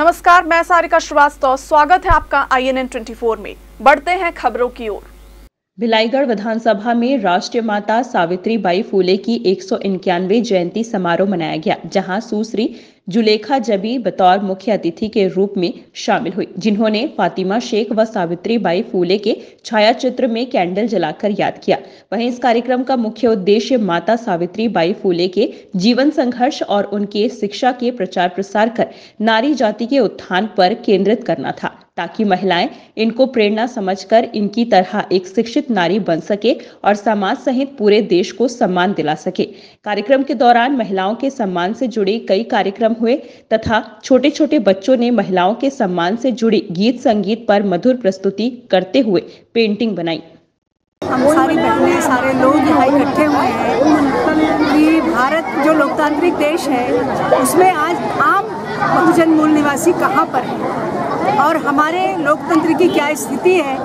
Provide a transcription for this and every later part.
नमस्कार, मैं सारिका श्रीवास्तव, स्वागत है आपका I N N twenty four में। बढ़ते हैं खबरों की ओर। भिलाईगढ़ विधानसभा में राष्ट्रीय माता सावित्री बाई फूले की एक जयंती समारोह मनाया गया, जहाँ सुश्री जुलेखा जबी बतौर मुख्य अतिथि के रूप में शामिल हुई। जिन्होंने फातिमा शेख व सावित्री बाई फूले के छाया चित्र में कैंडल जलाकर याद किया। वहीं इस कार्यक्रम का मुख्य उद्देश्य माता सावित्री बाई फूले के जीवन संघर्ष और उनके शिक्षा के प्रचार प्रसार कर नारी जाति के उत्थान पर केंद्रित करना था। ताकि महिलाएँ इनको प्रेरणा समझकर इनकी तरह एक शिक्षित नारी बन सके और समाज सहित पूरे देश को सम्मान दिला सके। कार्यक्रम के दौरान महिलाओं के सम्मान से जुड़े कई कार्यक्रम हुए तथा छोटे छोटे बच्चों ने महिलाओं के सम्मान से जुड़ी गीत संगीत पर मधुर प्रस्तुति करते हुए पेंटिंग बनाई। हम सारी बहनें, सारे लोग यहाँ इकट्ठे हुए हैं। कि भारत जो लोकतांत्रिक देश है, उसमें आज आम बहुजन मूल निवासी कहाँ पर है? और हमारे लोकतंत्र की क्या स्थिति है?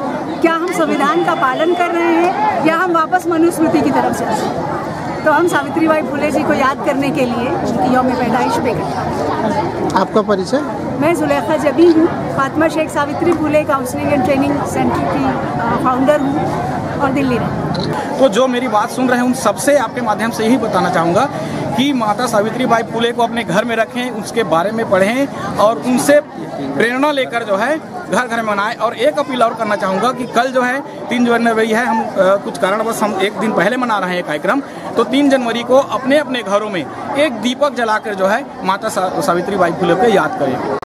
क्या हम संविधान का पालन कर रहे हैं? या हम वापस मनुस्मृति की तरफ़ जा रहे हैं? तो हम सावित्री बाई फुले जी को याद करने के लिए उनकी यौम पैदाइश पे गए आपका परिचय? मैं जुलेखा जबी हूँ। Fatima Sheikh Savitri Phule counselling and training centre की फाउंडर हूँ और दिल्ली रहे तो जो मेरी बात सुन रहे हैं उन सबसे आपके माध्यम से यही बताना चाहूँगा कि माता सावित्री बाई फुले को अपने घर में रखें उसके बारे में पढ़ें और उनसे प्रेरणा लेकर जो है घर घर में मनाएँ। और एक अपील और करना चाहूँगा कि कल जो है तीन जनवरी है हम आ, कुछ कारणवश हम एक दिन पहले मना रहे हैं कार्यक्रम। तो तीन जनवरी को अपने अपने घरों में एक दीपक जलाकर जो है माता सावित्री बाई फुले को याद करें।